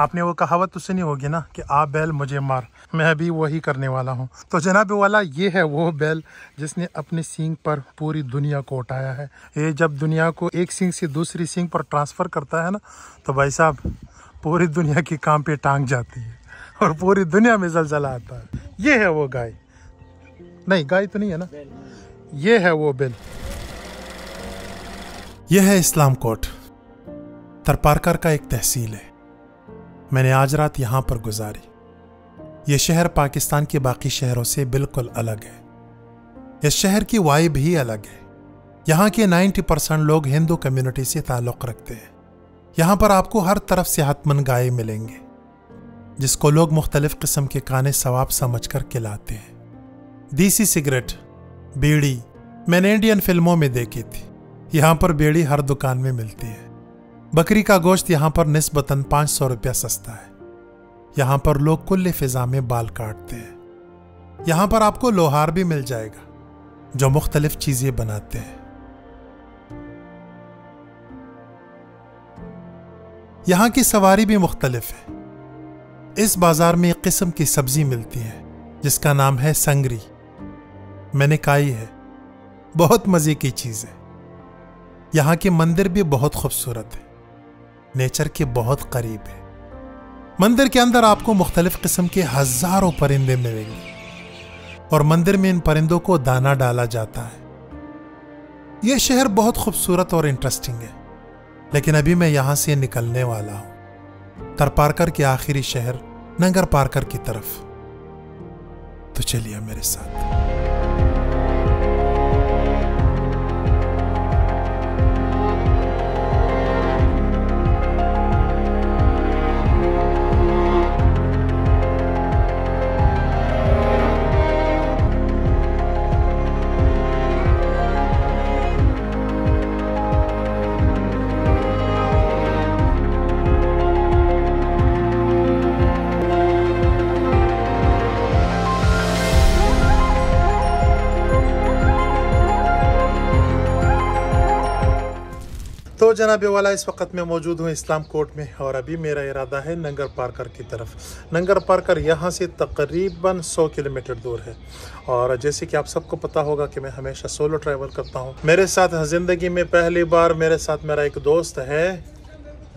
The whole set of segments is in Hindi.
आपने वो कहावत तो सुनी होगी ना कि आ बैल मुझे मार, मैं अभी वही करने वाला हूँ। तो जनाब वाला ये है वो बैल जिसने अपने सींग पर पूरी दुनिया को उठाया है। ये जब दुनिया को एक सींग से दूसरी सींग पर ट्रांसफ़र करता है ना तो भाई साहब, पूरी दुनिया की काम पे टांग जाती है और पूरी दुनिया में जलजला आता है। ये है वो गाय। नहीं, गाय तो नहीं है ना? ये है वो बिल। यह है इस्लाम कोट तरपारकर का एक तहसील है। मैंने आज रात यहाँ पर गुजारी। यह शहर पाकिस्तान के बाकी शहरों से बिल्कुल अलग है। इस शहर की वाइब ही अलग है। यहाँ के 90 परसेंट लोग हिंदू कम्युनिटी से ताल्लुक रखते हैं। यहाँ पर आपको हर तरफ़ सेहतमंद गाय मिलेंगे, जिसको लोग मुख्तलिफ़ किस्म के काने सवाब समझ कर खिलाते हैं। देसी सिगरेट, बीड़ी, मैंने इंडियन फ़िल्मों में देखी थी। यहाँ पर बेड़ी हर दुकान में मिलती है। बकरी का गोश्त यहाँ पर निस्बतन पाँच सौ रुपया सस्ता है। यहाँ पर लोग कुल्ले फिजा में बाल काटते हैं। यहाँ पर आपको लोहार भी मिल जाएगा, जो मुख्तलिफ़ चीज़ें बनाते हैं। यहाँ की सवारी भी मुख्तलिफ़ है। इस बाज़ार में एक किस्म की सब्ज़ी मिलती है, जिसका नाम है संगरी। मैंने खाई है। बहुत मज़े की चीज़ है। यहाँ के मंदिर भी बहुत खूबसूरत है। नेचर के बहुत करीब है। मंदिर के अंदर आपको मुख्तलिफ़ किस्म के हज़ारों परिंदे मिलेंगे और मंदिर में इन परिंदों को दाना डाला जाता है। यह शहर बहुत खूबसूरत और इंटरेस्टिंग है, लेकिन अभी मैं यहाँ से निकलने वाला हूँ, तरपारकर के आखिरी शहर नगर पारकर की तरफ़। तो चलिए मेरे साथ। तो जनाब वाला इस वक्त मैं मौजूद हूँ इस्लाम कोर्ट में और अभी मेरा इरादा है नंगर पार्कर की तरफ़। नंगर पार्कर यहाँ से तकरीबन 100 किलोमीटर दूर है। और जैसे कि आप सबको पता होगा कि मैं हमेशा सोलो ट्रैवल करता हूँ। मेरे साथ ज़िंदगी में पहली बार मेरे साथ मेरा एक दोस्त है।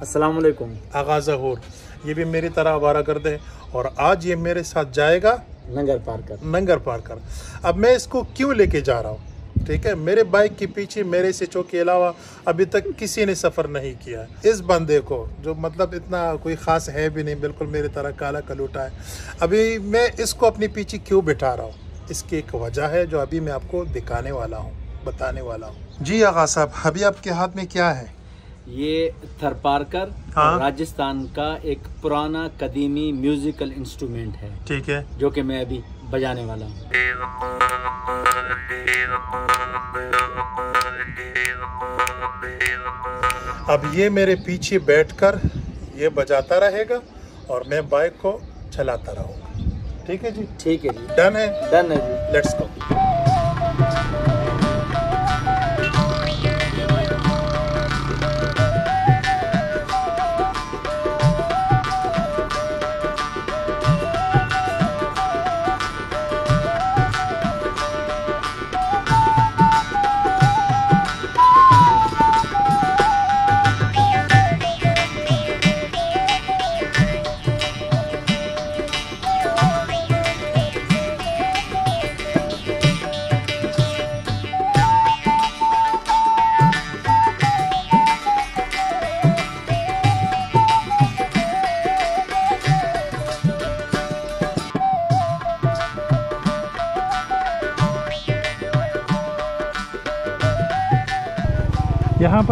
वालेकुम। आगा जहूर ये भी मेरी तरह आवारा गर्द है। और आज ये मेरे साथ जाएगा नंगर पार्कर। नंगर पार्कर। अब मैं इसको क्यों लेके जा रहा हूँ? ठीक है? मेरे बाइक के पीछे मेरे से चौक के अलावा अभी तक किसी ने सफ़र नहीं किया। इस बंदे को जो मतलब इतना कोई ख़ास है भी नहीं बिल्कुल मेरी तरह काला कलूटा है। अभी मैं इसको अपने पीछे क्यों बिठा रहा हूँ? इसकी एक वजह है जो अभी मैं आपको दिखाने वाला हूँ बताने वाला हूँ। जी आगा साहब अभी आपके हाथ में क्या है? ये थरपारकर हाँ। राजस्थान का एक पुराना कदीमी म्यूजिकल इंस्ट्रूमेंट है। ठीक है। जो कि मैं अभी बजाने वाला। हूँ अब ये मेरे पीछे बैठकर ये बजाता रहेगा और मैं बाइक को चलाता रहूँगा। ठीक है जी? ठीक है जी। डन है? डन है जी। लेट्स गो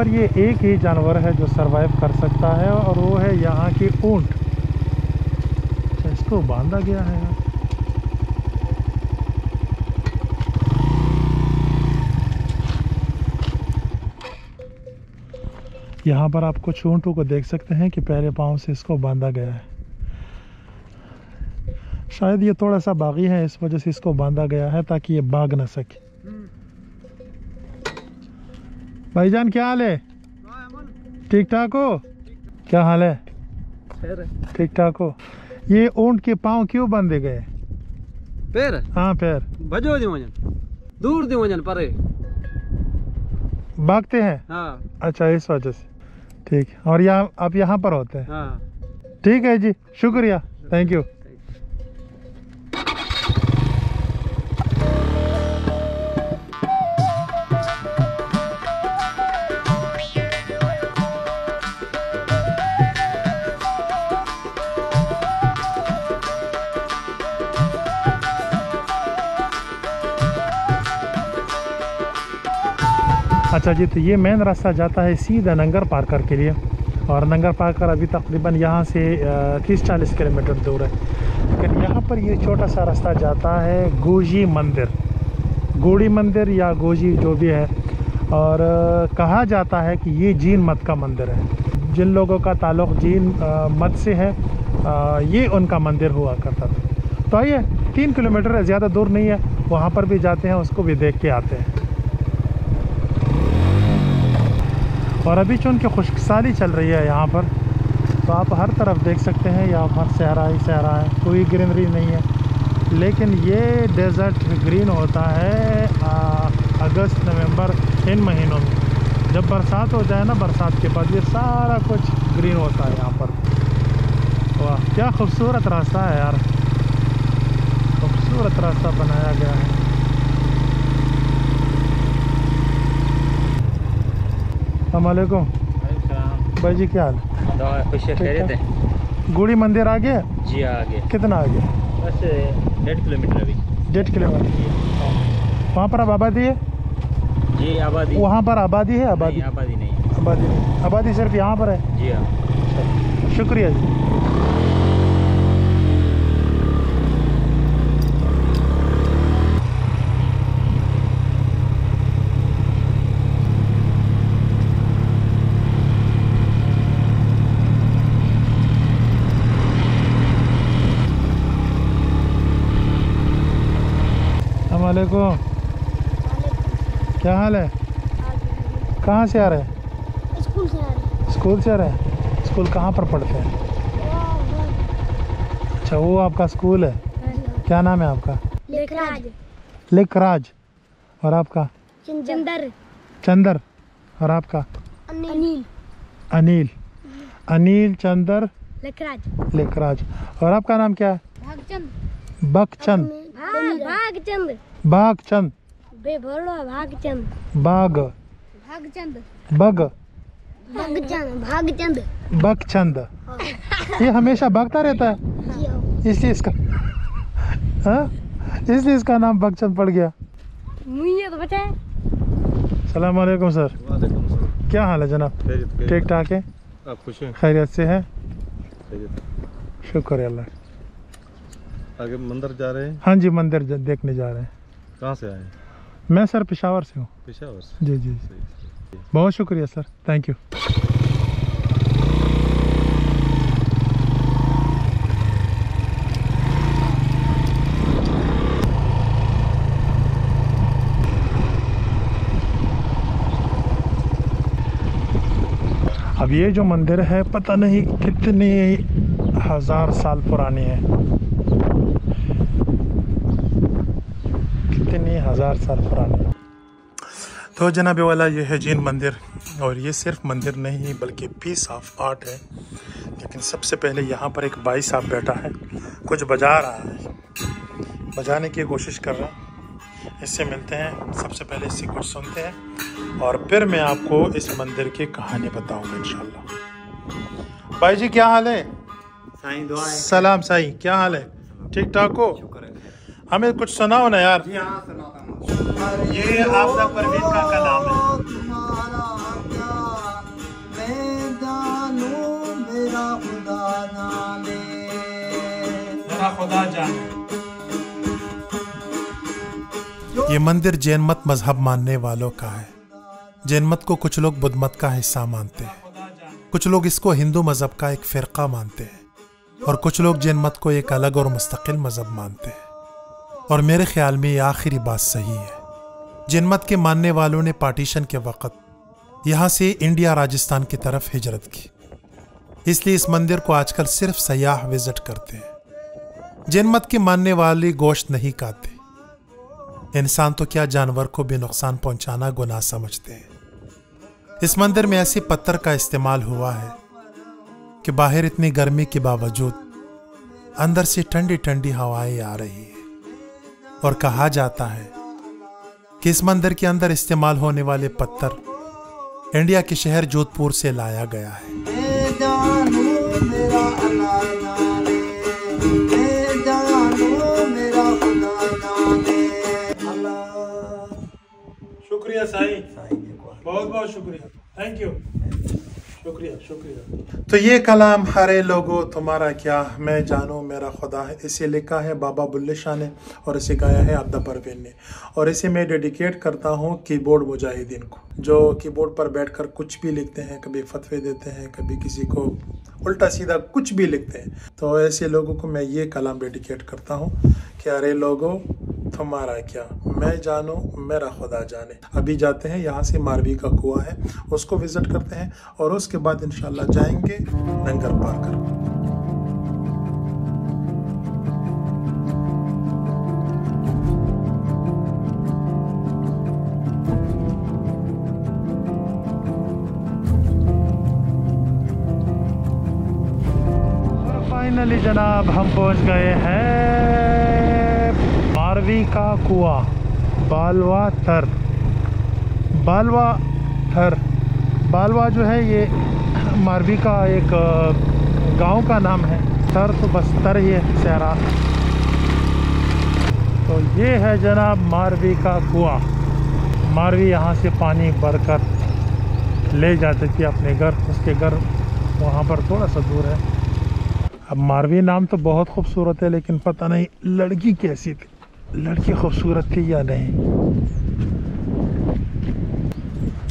पर ये एक ही जानवर है जो सरवाइव कर सकता है और वो है यहाँ की ऊँट। अच्छा इसको बांधा गया है यार। यहाँ पर आप कुछ ऊँटों को देख सकते हैं कि पहले पाँव से इसको बांधा गया है। शायद ये थोड़ा सा बागी है, इस वजह से इसको बांधा गया है ताकि ये भाग ना सके। भाईजान क्या हाल है? ठीक ठाक हो? क्या हाल है? ठीक ठाक हो। ये ऊँट के पाँव क्यों बंधे गए? फिर हाँ पैर। भजो दी वज़न। दूर दी वज़न परे। भागते हैं? हाँ। अच्छा इस वजह से। ठीक। और यहाँ आप यहाँ पर होते हैं? हाँ। ठीक है जी। शुक्रिया। थैंक यू अच्छा जी तो ये मेन रास्ता जाता है सीधा नंगर पार्कर के लिए। और नंगर पार्कर अभी तकरीबन यहाँ से तीस चालीस किलोमीटर दूर है। लेकिन यहाँ पर ये छोटा सा रास्ता जाता है गोजी मंदिर। गोड़ी मंदिर या गोजी जो भी है। और कहा जाता है कि ये जीन मत का मंदिर है। जिन लोगों का ताल्लुक़ जीन मत से है ये उनका मंदिर हुआ करता था। तो आइए, तीन किलोमीटर है, ज़्यादा दूर नहीं है। वहाँ पर भी जाते हैं, उसको भी देख के आते हैं। और अभी चूँकि खुशकसाली चल रही है यहाँ पर तो आप हर तरफ़ देख सकते हैं यहाँ पर सहरा ही सहरा है कोई ग्रीनरी नहीं है। लेकिन ये डेजर्ट ग्रीन होता है आ, अगस्त नवंबर इन महीनों में। जब बरसात हो जाए ना बरसात के बाद ये सारा कुछ ग्रीन होता है यहाँ पर। वाह क्या खूबसूरत रास्ता है यार। खूबसूरत रास्ता बनाया गया है। अलैक्म भाई जी क्या हाल? है? है। है। गुड़ी मंदिर आ गया? जी आ गया। कितना आ गया? बस डेढ़ किलोमीटर अभी। डेढ़ किलोमीटर। वहाँ पर अब आबादी है? जी आबादी। वहाँ पर आबादी है आबादी? आबादी नहीं आबादी नहीं। आबादी सिर्फ़ यहाँ पर है? जी हाँ। शुक्रिया जी। वालेकुम। क्या हाल है? कहाँ से आ रहे हैं? स्कूल से आ रहे स्कूल से आ रहे हैं? स्कूल कहाँ पर पढ़ते हैं? अच्छा वो आपका स्कूल है। क्या नाम है आपका? लेखराज। लेखराज। और आपका? चंदर। चंदर। और आपका? अनिल। अनिल। अनिल। चंदर। लेखराज। लेखराज। और आपका नाम क्या है? भागचंद। बकचंद भागचंद। बागचंद। बे भोलो भागचंद बाग। भागचंद बग। भागचंद भागचंद बकचंद ये हमेशा भागता रहता है? इसलिए इसका हाँ? इसलिए इसका नाम बकचंद पड़ गया। मुझे तो बचा है। सलाम वालेकुम सर। वालेकुम सलाम। क्या हाल है जनाब? ठीक ठाक है? आप खुश हैं? खैरियत से है? शुक्र है अल्लाह। आगे मंदिर जा रहे हैं? हाँ जी मंदिर देखने जा रहे हैं। कहाँ से आए? मैं सर पेशावर से हूँ। पेशावर से? जी जी सही सही बहुत शुक्रिया सर। थैंक यू अब ये जो मंदिर है पता नहीं कितने हज़ार साल पुरानी है कितने हज़ार साल पुरानी। तो जनाब वाला ये है जैन मंदिर और ये सिर्फ़ मंदिर नहीं बल्कि पीस ऑफ़ आर्ट है। लेकिन सबसे पहले यहाँ पर एक भाई साहब बैठा है कुछ बजा रहा है। बजाने की कोशिश कर रहा है। इससे मिलते हैं सबसे पहले इससे कुछ सुनते हैं और फिर मैं आपको इस मंदिर की कहानी बताऊँगा इंशाल्लाह। भाई जी क्या हाल है? साईं दुआ है। सलाम साई क्या हाल है? ठीक ठाक हो? हमें कुछ सुनाओ ना यार। जी हाँ सुनाता हूँ। ये परवीन का का नाम है। खुदा जाने। ये मंदिर जैन मत मज़हब मानने वालों का है। जैन मत को कुछ लोग बुद्ध मत का हिस्सा मानते हैं। कुछ लोग इसको हिंदू मज़हब का एक फिरका मानते हैं। और कुछ लोग जैन मत को एक अलग और मुस्तकिल मज़हब मानते हैं। और मेरे ख्याल में ये आखिरी बात सही है। जैन मत के मानने वालों ने पार्टीशन के वक्त यहाँ से इंडिया राजस्थान की तरफ़ हिजरत की। इसलिए इस मंदिर को आजकल सिर्फ़ सयाह विज़िट करते हैं। जिन मत के मानने वाले गोश्त नहीं खाते। इंसान तो क्या जानवर को भी नुकसान पहुंचाना गुनाह समझते हैं। इस मंदिर में ऐसे पत्थर का इस्तेमाल हुआ है कि बाहर इतनी गर्मी के बावजूद अंदर से ठंडी ठंडी हवाएँ आ रही है। और कहा जाता है कि इस मंदिर के अंदर इस्तेमाल होने वाले पत्थर इंडिया के शहर जोधपुर से लाया गया है। शुक्रिया साईं। साईं बहुत बहुत शुक्रिया। थैंक यू शुक्रिया शुक्रिया। तो ये कलाम हरे लोगो, तुम्हारा क्या? मैं जानू, मेरा खुदा है। इसे लिखा है बाबा बुल्ले शाह ने और इसे गाया है अब्दा परवीन ने। और इसे मैं डेडिकेट करता हूँ कीबोर्ड मुजाहिदीन को, जो कीबोर्ड पर बैठकर कुछ भी लिखते हैं, कभी फतवे देते हैं, कभी किसी को उल्टा सीधा कुछ भी लिखते हैं। तो ऐसे लोगों को मैं ये कलाम डेडिकेट करता हूँ कि अरे लोगो तुम्हारा क्या? मैं जानू, मेरा खुदा जाने। अभी जाते हैं, यहाँ से मारवी का कुआ है। उसको विज़िट करते हैं और उसके बाद इंशाल्लाह जाएँगे नंगर पार कर फाइनली जनाब हम पहुँच गए हैं। मारवी का कुआ, बालवा थर। बालवा थर। बालवा जो है, ये मारवी का एक गाँव का नाम है। थर तो बस तर ही है, सहरा। तो ये है जनाब मारवी का कुआ। मारवी यहाँ से पानी भरकर ले जाते थे अपने घर। उसके घर वहाँ पर थोड़ा सा दूर है। अब मारवी नाम तो बहुत खूबसूरत है, लेकिन पता नहीं लड़की कैसी थी। लड़की खूबसूरत थी, या नहीं?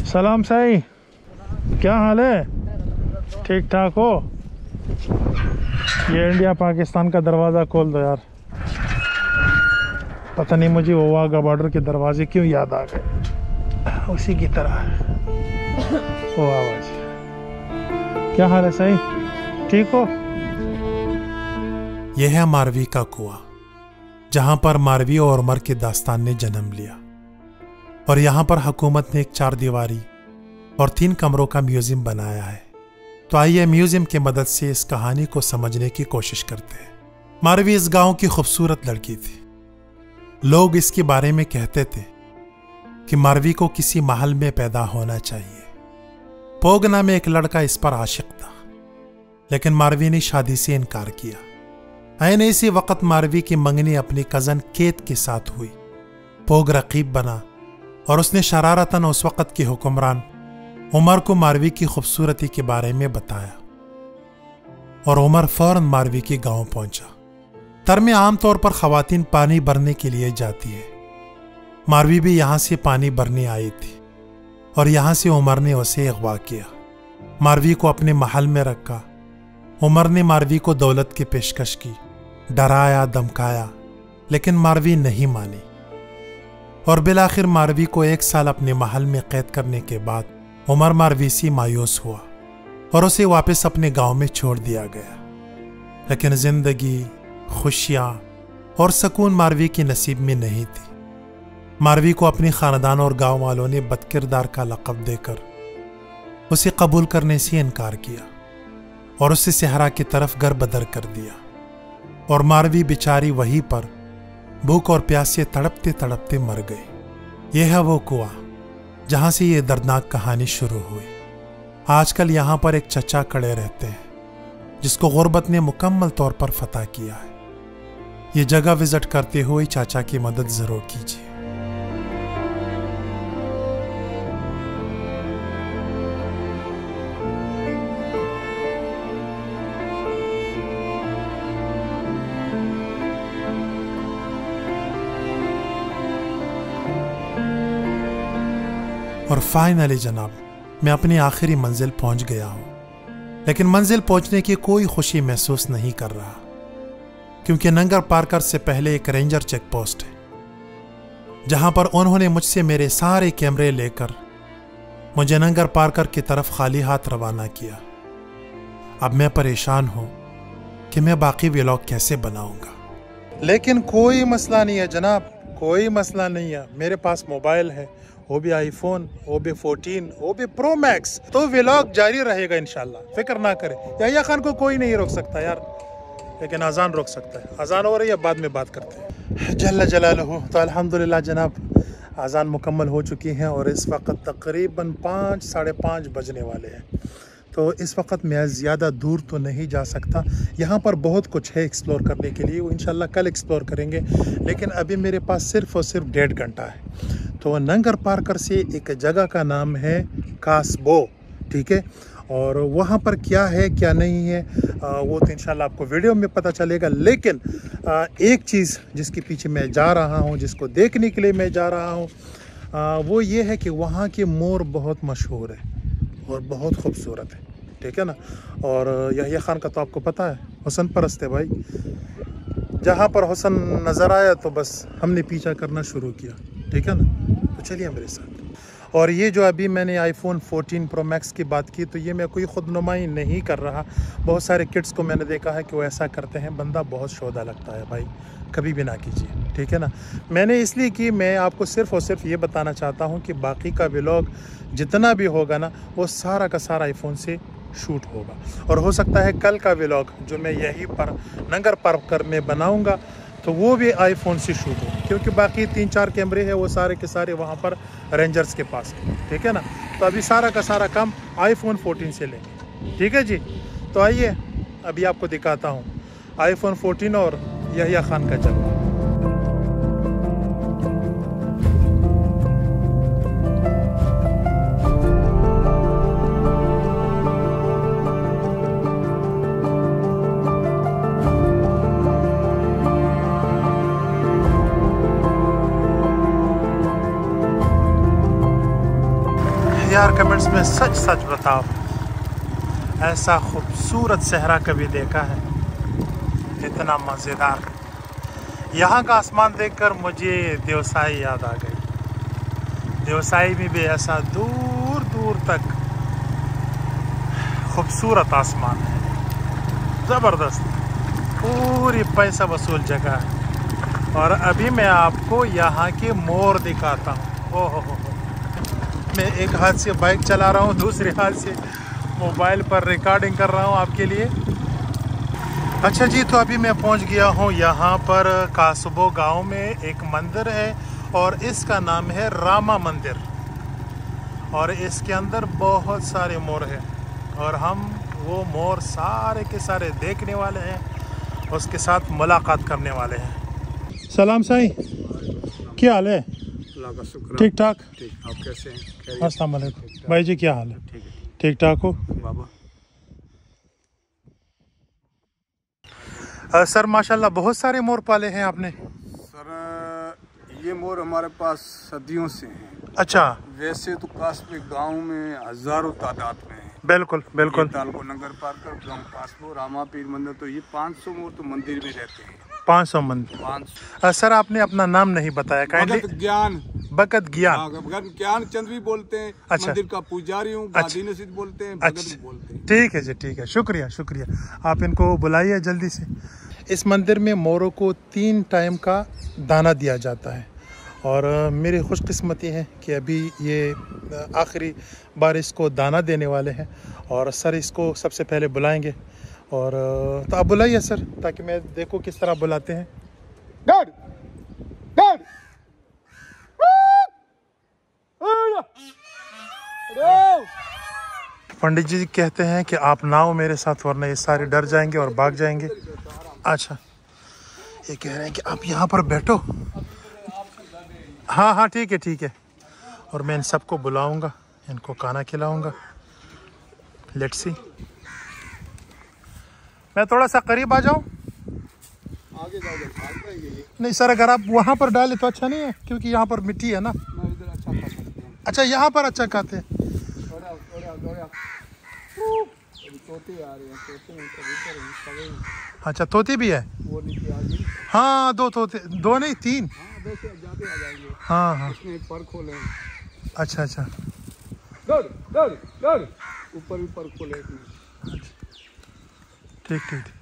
सलाम साई। क्या हाल है? ठीक ठाक हो? ये इंडिया पाकिस्तान का दरवाज़ा खोल दो यार। पता नहीं मुझे वो वाघा बॉर्डर के दरवाजे क्यों याद आ गए। उसी की तरह। वो आवाज़ क्या हाल है साई? ठीक हो? यह है मारवी का कुआँ। जहाँ पर मारवी और उमर की दास्तान ने जन्म लिया। और यहाँ पर हुकूमत ने एक चार दीवारी और तीन कमरों का म्यूज़ियम बनाया है। तो आइए म्यूज़ियम की मदद से इस कहानी को समझने की कोशिश करते हैं। मारवी इस गाँव की खूबसूरत लड़की थी। लोग इसके बारे में कहते थे कि मारवी को किसी महल में पैदा होना चाहिए। पोगना में एक लड़का इस पर आशिक था, लेकिन मारवी ने शादी से इनकार किया। ऐन इसी वक्त मारवी की मंगनी अपनी कज़न केत के साथ हुई। पोग रकीब बना और उसने शरारतन उस वक्त के हुक्मरान उमर को मारवी की खूबसूरती के बारे में बताया और उमर फ़ौरन मारवी के गाँव पहुँचा। तर में आमतौर पर खातन पानी भरने के लिए जाती है। मारवी भी यहाँ से पानी भरने आई थी और यहाँ से उमर ने उसे अगवा किया। मारवी को अपने महल में रखा। उमर ने मारवी को दौलत की पेशकश की। डराया, धमकाया, लेकिन मारवी नहीं मानी। और बिलाखिर मारवी को एक साल अपने महल में कैद करने के बाद उमर मारवी मारवीसी मायूस हुआ और उसे वापस अपने गाँव में छोड़ दिया गया। लेकिन ज़िंदगी, खुशियाँ और सुकून मारवी की नसीब में नहीं थी। मारवी को अपने खानदान और गाँव वालों ने बदकिरदार का लकब देकर उसे कबूल करने से इनकार किया और उसे सहरा की तरफ़ घर बदर कर दिया। और मारवी बिचारी वहीं पर भूख और प्यास से तड़पते तड़पते मर गई। यह है वो कुआँ, जहाँ से ये दर्दनाक कहानी शुरू हुई। आजकल यहाँ पर एक चचा कड़े रहते हैं, जिसको गुर्बत ने मुकम्मल तौर पर फतेह किया है। ये जगह विज़िट करते हुए चाचा की मदद ज़रूर कीजिए। और फाइनली जनाब, मैं अपनी आखिरी मंजिल पहुँच गया हूँ। लेकिन मंजिल पहुँचने की कोई खुशी महसूस नहीं कर रहा, क्योंकि नंगर पार्कर से पहले एक रेंजर चेक पोस्ट है, जहाँ पर उन्होंने मुझसे मेरे सारे कैमरे लेकर मुझे नंगर पार्कर की तरफ़ खाली हाथ रवाना किया। अब मैं परेशान हूँ कि मैं बाकी व्लॉग कैसे बनाऊँगा। लेकिन कोई मसला नहीं है जनाब, कोई मसला नहीं है। मेरे पास मोबाइल है वो भी आईफोन वो भी 14 वो भी प्रो मैक्स तो व्लॉग जारी रहेगा इंशाल्लाह। फ़िक्र ना करे। याहिया खान को कोई नहीं रोक सकता यार, लेकिन अजान रोक सकता है। अजान हो रही है, बाद में बात करते हैं। जल्ला हो तो अल्हम्दुलिल्लाह जनाब, अजान मुकम्मल हो चुकी हैं और इस वक्त तकरीबन पाँच, साढ़े पाँच बजने वाले हैं। तो इस वक्त मैं ज़्यादा दूर तो नहीं जा सकता। यहाँ पर बहुत कुछ है एक्सप्लोर करने के लिए, वो इंशाल्लाह कल एक्सप्लोर करेंगे। लेकिन अभी मेरे पास सिर्फ़ और सिर्फ़ डेढ़ घंटा है। तो नंगर पार्कर से एक जगह का नाम है कासबो ठीक है? और वहाँ पर क्या है क्या नहीं है आ, वो तो इंशाल्लाह आपको वीडियो में पता चलेगा। लेकिन आ, एक चीज़ जिसके पीछे मैं जा रहा हूँ जिसको देखने के लिए मैं जा रहा हूँ वो ये है कि वहाँ के मोर बहुत मशहूर है और बहुत खूबसूरत है ठीक है ना? और यहिया खान का तो आपको पता है हुसन परस्त है भाई। जहाँ पर हुसन नज़र आया तो बस हमने पीछा करना शुरू किया ठीक है ना? तो चलिए मेरे साथ। और ये जो अभी मैंने आईफोन 14 प्रो मैक्स की बात की तो ये मैं कोई खुद नुमाई नहीं कर रहा। बहुत सारे किड्स को मैंने देखा है कि वो ऐसा करते हैं। बंदा बहुत शोधा लगता है भाई। कभी भी ना कीजिए, ठीक है ना? मैंने इसलिए कि, मैं आपको सिर्फ़ और सिर्फ़ ये बताना चाहता हूँ कि बाकी का व्लॉग जितना भी होगा ना, वो सारा का सारा आईफोन से शूट होगा। और हो सकता है कल का व्लॉग जो मैं यहीं पर, नंगर कर में बनाऊँगा। तो वो भी आईफोन से शूट हो। क्योंकि बाकी तीन चार कैमरे हैं, वो सारे के सारे वहाँ पर रेंजर्स के पास ठीक है ना? तो अभी सारा का सारा काम आईफोन 14 से लेंगे। ठीक है जी? तो आइए, अभी आपको दिखाता हूँ। आईफोन 14 और यहिया खान का जलवा यार कमेंट्स में सच सच बताओ। ऐसा खूबसूरत सहरा कभी देखा है? इतना मज़ेदार। यहाँ का आसमान देखकर मुझे देवसाई याद आ गई। देवसाई में भी ऐसा दूर दूर तक खूबसूरत आसमान है। ज़बरदस्त। पूरी पैसा वसूल जगह है। और अभी मैं आपको यहाँ के मोर दिखाता हूँ। ओहो हो। मैं एक हाथ से बाइक चला रहा हूँ, दूसरे हाथ से मोबाइल पर रिकॉर्डिंग कर रहा हूँ आपके लिए। अच्छा जी तो अभी मैं पहुँच गया हूँ यहाँ पर कासबो गाँव में एक मंदिर है और इसका नाम है रामा मंदिर। और इसके अंदर बहुत सारे मोर हैं और हम वो मोर सारे के सारे देखने वाले हैं, उसके साथ मुलाकात करने वाले हैं। सलाम साई, क्या हाल है? अल्लाह का शुक्र ठीक ठाक? ठीक आप कैसे हैं? अस्सलाम वालेकुम। भाई जी क्या हाल है? ठीक ठीक। हो? बाबा। सर माशाल्लाह बहुत सारे मोर पाले हैं आपने। सर ये मोर हमारे पास सदियों से हैं। अच्छा। वैसे तो कासपे गाँव में हज़ारों तादाद में हैं। बिल्कुल बिल्कुल। तालको नगर पार कर गाँव रामा पीर मंदिर तो ये 500 मोर तो मंदिर में रहते हैं। पाँच सौ मंदिर सर आपने अपना नाम नहीं बताया। काइंडली ज्ञान। बकत ज्ञान। हाँ, ज्ञान चंद भी बोलते हैं अच्छा। मंदिर का पुजारी हूँ अच्छा। बोलते हैं अच्छा। बोलते हैं। ठीक है जी ठीक है। शुक्रिया शुक्रिया। आप इनको बुलाइए जल्दी से। इस मंदिर में मोरों को तीन टाइम का दाना दिया जाता है। और मेरी खुशकिस्मती है कि अभी ये आखिरी बार इसको दाना देने वाले हैं। और सर इसको सबसे पहले बुलाएँगे। और तो आप बुलाइए सर ताकि मैं देखो किस तरह बुलाते हैं। डैड डैड पंडित जी कहते हैं कि आप ना हो मेरे साथ वरना ये सारे डर जाएँगे और भाग जाएँगे। अच्छा ये कह रहे हैं कि आप यहाँ पर बैठो। हाँ हाँ ठीक है ठीक है। और मैं इन सबको बुलाऊँगा इनको खाना खिलाऊँगा। लेट्स सी मैं थोड़ा सा करीब आ जाऊँ? आगे जाओगे नहीं सर अगर आप वहाँ पर डाले तो अच्छा नहीं है क्योंकि यहाँ पर मिट्टी है ना। अच्छा अच्छा यहाँ पर अच्छा खाते हैं। थोड़ा थोड़ा थोड़ा। अभी तोते आ रहे हैं तोते में कबूतर हैं सभी अच्छा तोती भी है? हाँ दो तोते दो नहीं तीन। हाँ हाँ हाँ। अच्छा अच्छा। ऊपर भी पर खोले ठीक ठीक ठीक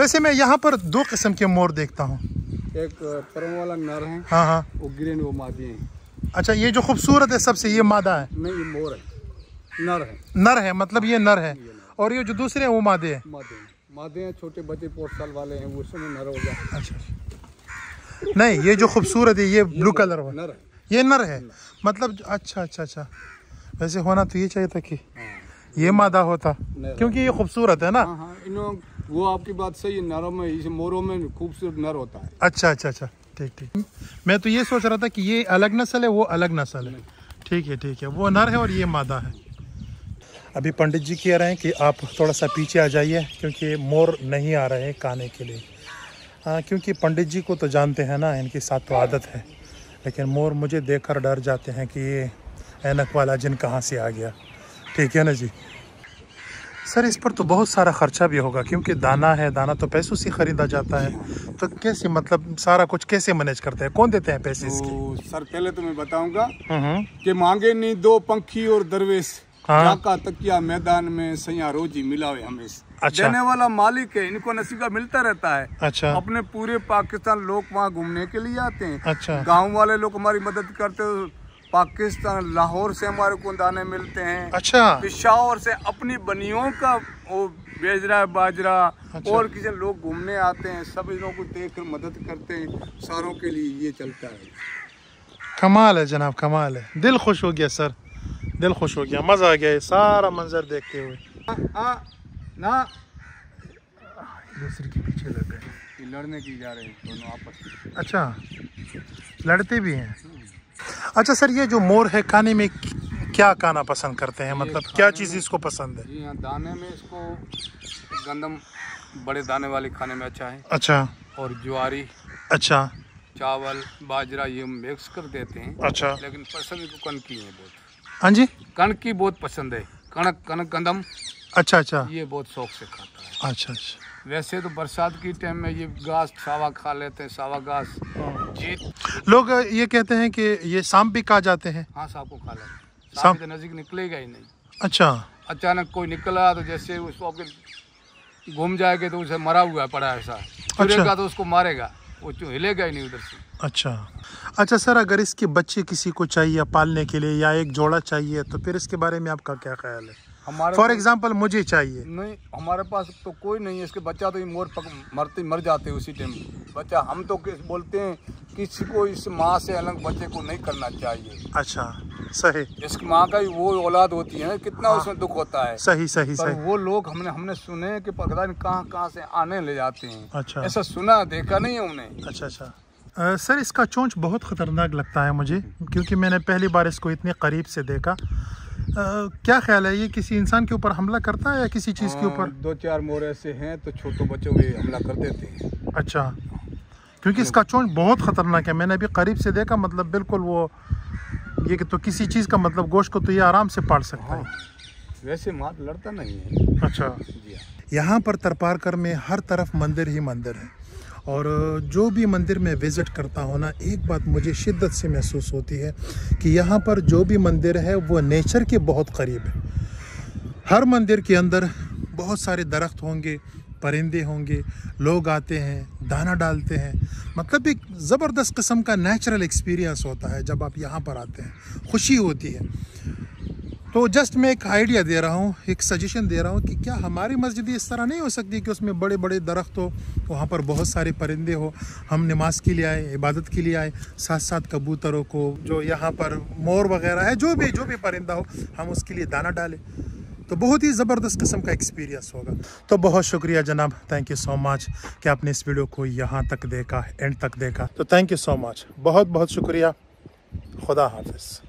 वैसे मैं यहाँ पर दो किस्म के मोर देखता हूँ। एक परम वाला नर है हाँ हाँ। वो ग्रीन वो मादी है। अच्छा ये जो खूबसूरत है सबसे ये मादा है? नहीं ये मोर है। नर है। नर है मतलब ये नर है। ये नर। और ये जो दूसरे हैं वो मादे हैं? मादे हैं। मादे हैं छोटे बच्चे पाँच साल वाले हैं वो उसमें नर हो गया। अच्छा अच्छा। नहीं ये जो खूबसूरत है ये ब्लू कलर वाला। नर है। ये नर है? मतलब अच्छा अच्छा अच्छा। वैसे होना तो ये चाहिए था कि ये मादा होता क्योंकि ये खूबसूरत है ना? हाँ हाँ वो आपकी बात सही है नरों में इस मोरों में खूबसूरत नर होता है। अच्छा अच्छा अच्छा ठीक ठीक। मैं तो ये सोच रहा था कि ये अलग नस्ल है वो अलग नस्ल है। ठीक है ठीक है वो नर है और ये मादा है। अभी पंडित जी कह रहे हैं कि आप थोड़ा सा पीछे आ जाइए क्योंकि मोर नहीं आ रहे हैं खाने के लिए। हाँ क्योंकि पंडित जी को तो जानते हैं ना इनके साथ तो आदत है। लेकिन मोर मुझे देखकर डर जाते हैं कि ये ऐनक वाला जिन कहाँ से आ गया। ठीक है ना जी? सर इस पर तो बहुत सारा खर्चा भी होगा क्योंकि दाना है दाना तो पैसों से खरीदा जाता है। तो कैसे मतलब सारा कुछ कैसे मैनेज करते हैं? कौन देते हैं पैसे इसके? तो सर पहले तो मैं बताऊँगा हम्म कि मांगे नहीं दो पंखी और दरवेश। हाँ। जाका तकिया मैदान में सैया रोजी मिलावे हमेश। अच्छा। देने वाला मालिक है इनको नसीबा मिलता रहता है। अच्छा। अपने पूरे पाकिस्तान लोग वहाँ घूमने के लिए आते हैं। अच्छा। गाँव वाले लोग हमारी मदद करते हैं पाकिस्तान लाहौर से हमारे को दाने मिलते हैं। अच्छा। पिशावर से अपनी बनियों का वो बेजरा है बाजरा अच्छा। और किसी लोग घूमने आते हैं सब इन लोगों को देख कर मदद करते हैं। सारों के लिए ये चलता है। कमाल है जनाब कमाल है। दिल खुश हो गया सर। दिल खुश हो गया मज़ा आ गया ये सारा मंजर देखते हुए। ना। दूसरे के पीछे लग गए। लड़ने की जा रहे हैं दोनों आपस में। अच्छा लड़ते भी हैं? अच्छा सर ये जो मोर है खाने में क्या खाना पसंद करते हैं? मतलब क्या चीज़ इसको पसंद है? जी हाँ दाने में इसको गंदम बड़े दाने वाले खाने में अच्छा है। अच्छा। और ज्वारी अच्छा। चावल बाजरा ये मिक्स कर देते हैं। अच्छा। लेकिन पसंद इसको कणकी है बहुत। हाँ जी? कणकी बहुत पसंद है। कणक कनक गंदम। अच्छा अच्छा। ये बहुत शौक से खाता है। अच्छा अच्छा। वैसे तो बरसात की टाइम में ये घास सावा खा लेते हैं सावा घास। जीत लोग ये कहते हैं कि ये सांप भी खा जाते हैं। हाँ सांप को खा लेते हैं। सांप- के नज़दीक निकलेगा ही नहीं। अच्छा। अचानक कोई निकला तो जैसे उसको आपके घूम जाएगा तो उसे मरा हुआ है पड़ा ऐसा। चुरेगा तो उसको मारेगा। वो चु- हिलेगा ही नहीं उधर से। अच्छा। अच्छा सर अगर इसके बच्चे किसी को चाहिए पालने के लिए या एक जोड़ा चाहिए तो फिर इसके बारे में आपका क्या ख्याल है? हमारे फॉर एग्ज़ाम्पल मुझे चाहिए। नहीं हमारे पास तो कोई नहीं है इसके बच्चा तो ये मोर पक मरते मर जाते उसी टाइम बच्चा हम तो बोलते हैं किसी को इस माँ से अलग बच्चे को नहीं करना चाहिए। अच्छा सही। इसकी माँ का ही वो औलाद होती है कितना उसमें दुख होता है। सही सही पर सही। वो लोग हमने हमने सुने हैं कि पता नहीं कहाँ कहाँ से आने ले जाते हैं। अच्छा। ऐसा सुना देखा नहीं है उन्हें। अच्छा अच्छा। सर इसका चोंच बहुत ख़तरनाक लगता है मुझे क्योंकि मैंने पहली बार इसको इतने करीब से देखा। क्या ख्याल है? ये किसी इंसान के ऊपर हमला करता है या किसी चीज़ के हाँ, ऊपर? दो चार मोर ऐसे हैं तो छोटे बच्चों पे हमला कर देते हैं। अच्छा। क्योंकि इसका चोंच बहुत ख़तरनाक है। मैंने अभी करीब से देखा मतलब बिल्कुल वो ये कि तो किसी चीज़ का मतलब गोश्त को तो ये आराम से पाड़ सकता हाँ। है वैसे मात लड़ता नहीं है। अच्छा। हाँ। यहाँ पर तरपारकर में हर तरफ़ मंदिर ही मंदिर है। और जो भी मंदिर में विज़िट करता हूँ ना, एक बात मुझे शिद्दत से महसूस होती है कि यहाँ पर जो भी मंदिर है, वो नेचर के बहुत करीब है। हर मंदिर के अंदर बहुत सारे दरख्त होंगे, परिंदे होंगे, लोग आते हैं, दाना डालते हैं। मतलब एक ज़बरदस्त किस्म का नेचुरल एक्सपीरियंस होता है जब आप यहाँ पर आते हैं। खुशी होती है। तो जस्ट मैं एक आइडिया दे रहा हूँ, एक सजेशन दे रहा हूँ कि क्या हमारी मस्जिद इस तरह नहीं हो सकती कि उसमें बड़े बड़े दरख्त हो, वहाँ पर बहुत सारे परिंदे हो, हम नमाज़ के लिए आए, इबादत के लिए आए साथ साथ कबूतरों को, जो यहाँ पर मोर वगैरह है, जो भी जो भी परिंदा हो, हम उसके लिए दाना डालें। तो बहुत ही ज़बरदस्त किस्म का एक्सपीरियंस होगा। तो बहुत शुक्रिया जनाब थैंक यू सो मच कि आपने इस वीडियो को यहाँ तक देखा एंड तक देखा। तो थैंक यू सो मच बहुत बहुत शुक्रिया। खुदा हाफिज़।